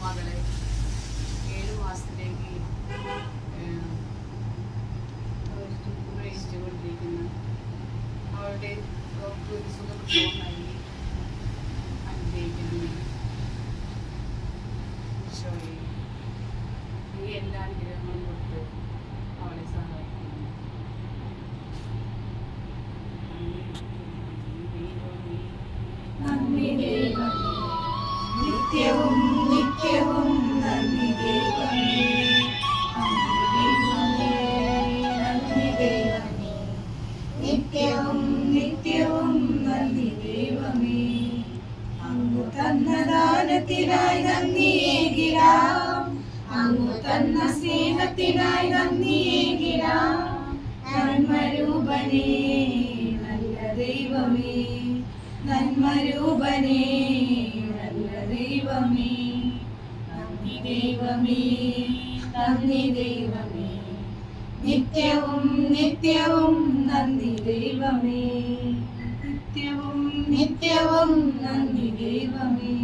മകളെ ഏഴ് മാസത്തിലേക്ക് ഉപയോഗിച്ചുകൊണ്ടിരിക്കുന്നു അവളുടെ ഡോക്ടർ സുഖപ്രസവം നിത്യവും നിത്യവും നന്ദി ദൈവമേ. നന്ദി ദൈവമേ നിത്യവും നിത്യവും നന്ദി ദൈവമേ അങ്ങു തന്ന ദാനത്തിനായി നന്ദിയേകിടാം അങ്ങു തന്ന സ്നേഹത്തിനായി നന്ദിയേകിടാം നന്മരൂപനേ നല്ല ദൈവമേ നന്ദി ദൈവമേ നന്ദി ദൈവമേ. നിത്യവും നിത്യവും നന്ദി ദൈവമേ. നിത്യവും നിത്യവും നന്ദി ദൈവമേ.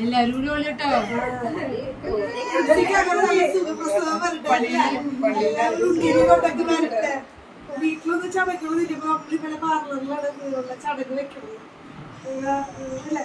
എല്ലാവരും കൂടി ഓളിട്ടോ വീട്ടിലൊന്ന് ചടങ്ങുകൾ തിരുമ്പോ നമ്മളിങ്ങനെ പാർലറിലാണ് ചടങ്ങ് വെക്കുന്നത് അല്ലേ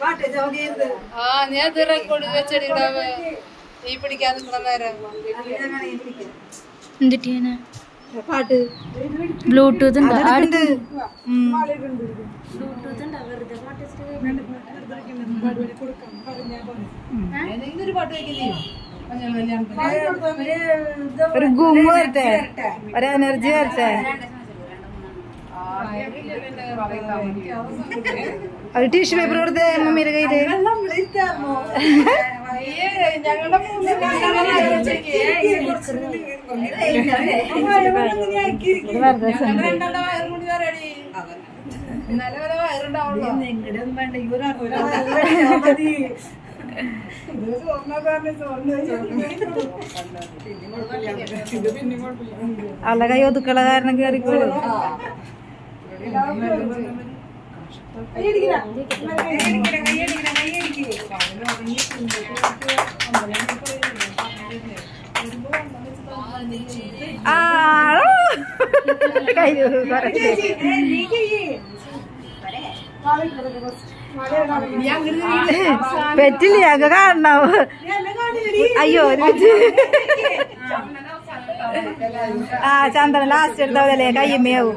പാട്ട് ചോദിയത് ആ നീ അത് റെക്കോർഡ് ഈ പിടിക്കാതെ നിന്ന നേരം. എന്തിട്ടാ പാട്ട്. ബ്ലൂടൂത്ത് ഉണ്ടോ. ഒരു ഗുമ്മ വരട്ടെ. ഒരു എനർജി വരട്ടെ. ഒരു ടിഷ്യൂ പേപ്പർ കൊടുത്തേ മമ്മിയുടെ കയ്യിൽ. ഞങ്ങളുടെ രണ്ടെണ്ണം വയറും കൂടി റെഡി ഇന്നലെ വരെ വയറുണ്ടാവുള്ളൂ. അല്ല കൈ ഒതുക്കള കാരണം കേറിക്കോളൂ പറ്റില്ല ഞങ്ങ കാണണം. അയ്യോ. ആ ചന്ദന ലാസ്റ്റ് എടുത്തതല്ലേ കയ്യമ്മയാവും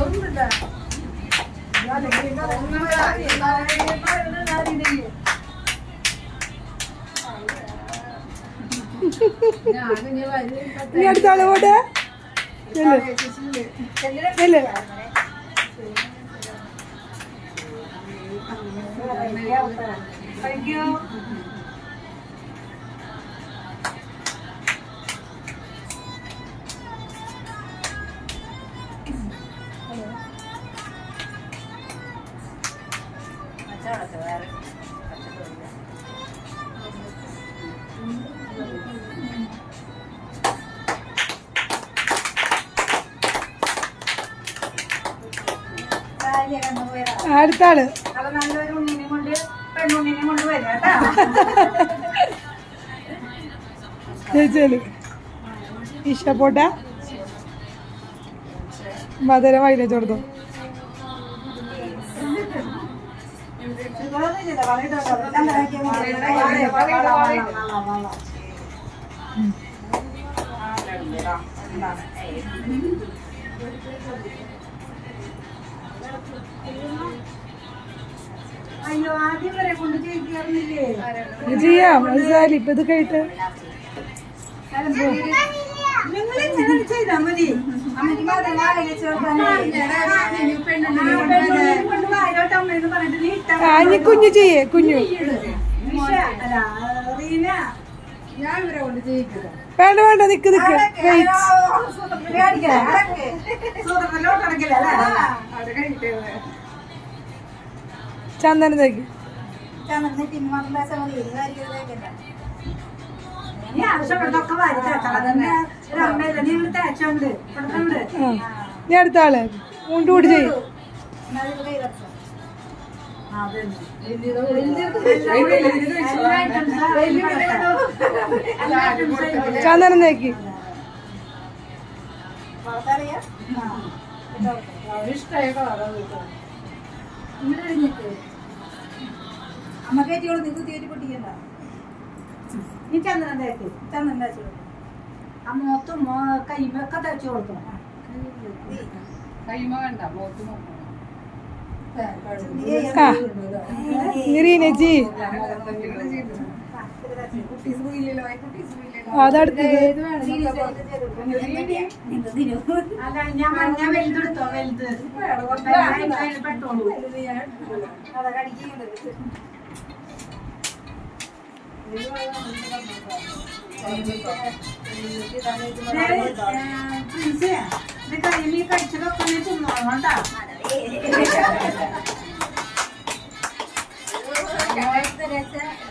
നിൽക്ക് കുറച്ച് സരി എടുത്തിട്ട് വരില്ലേ അതന്നെ പറയണ്ടല്ലേ ഇതെന്നെ വണ്ണം കുട്ടികളുടെ ഭാഗമായി നോക്ക് നീ അടുത്ത ആൾ പോട്ടെ ചെല്ല്. ചെല്ല്. കഴിക്കോ ചേച്ചേൽ ഈശ പോട്ടെ. മധുരം വൈലേജ് കൊടുത്തു അയ്യോ കുഞ്ഞു ചെയ്യേ കുഞ്ഞു. വേണ്ട വേണ്ട നിക്ക് നിക്ക്. വെയിറ്റ് തേക്ക് നീ അടുത്ത ആൾ. മുണ്ട് കൂടി ചെയ്യും. ചന്ദനം തേക്ക് കേട്ടോ അമ്മ കയറ്റിയോളൂ നീ കുത്തിയേറ്റ് പൊട്ടിക്കണ്ട. നീ ചന്ദ്രൻ തേക്ക് ചന്ദ്രൻ തേച്ചു ആ മുഖത്തും കൈമൊക്കെ തയ്ച്ചു കൊടുക്കണം. കൈമ വേണ്ട മൊത്തം നോക്കണം. ആ നിറീനേച്ചി കുട്ടീസ് പോയില്ലല്ലോ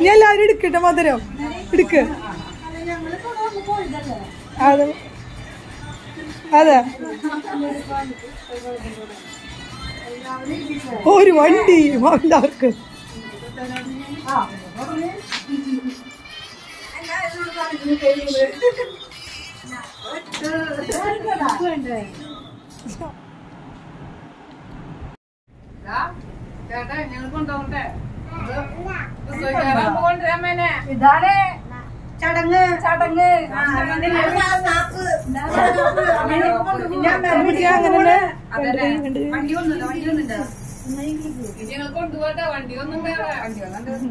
നീ എല്ലാരും എടുക്കട്ടെ മധുരം. എടുക്ക്. അതെ അതെ. ഒരു വണ്ടി കൊണ്ടുവരാമേനെ ഇതാണ്. ചടങ്ങ് ചടങ്ങ് വണ്ടി ഒന്നുമില്ല വണ്ടി ഒന്നുമില്ല ഞങ്ങൾ കൊണ്ടുപോട്ടെ വണ്ടി ഒന്നും വേറെ വണ്ടി വന്നു